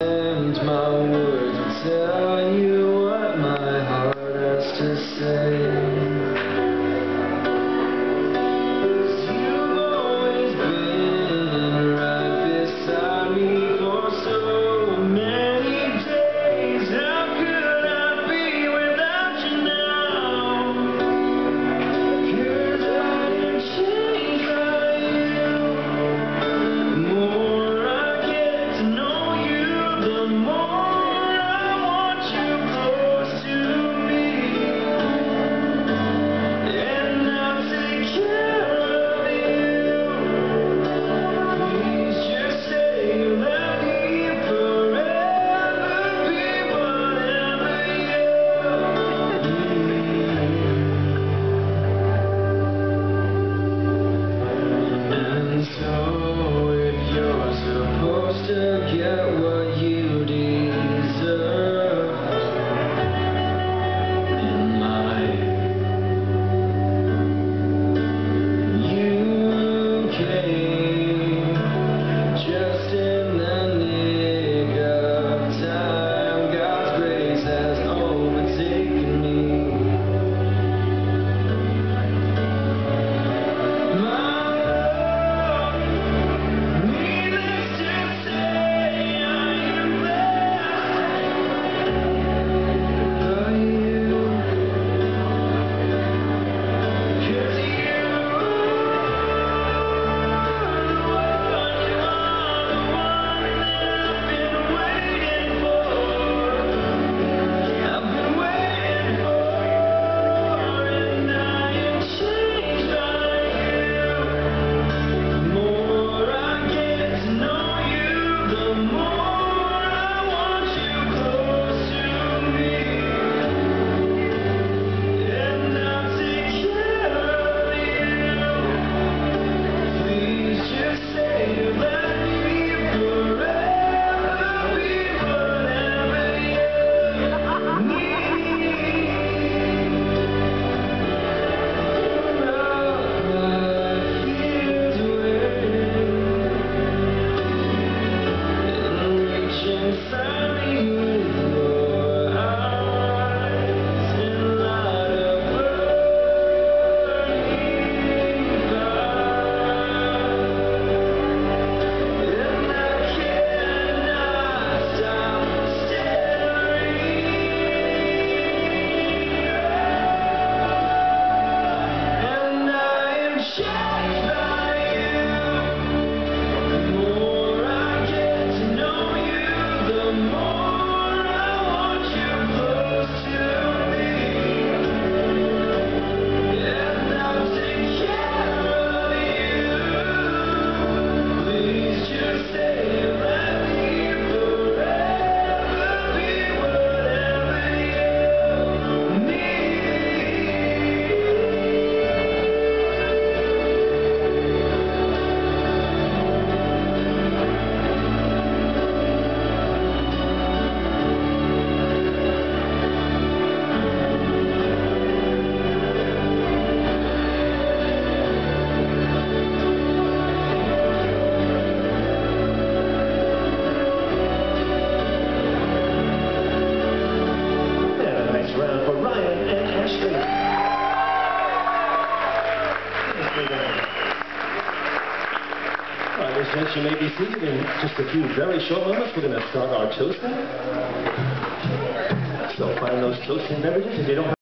And my Thanks, you may be seated in just a few very short moments. We're going to start our toasting. So find those toasting beverages if you don't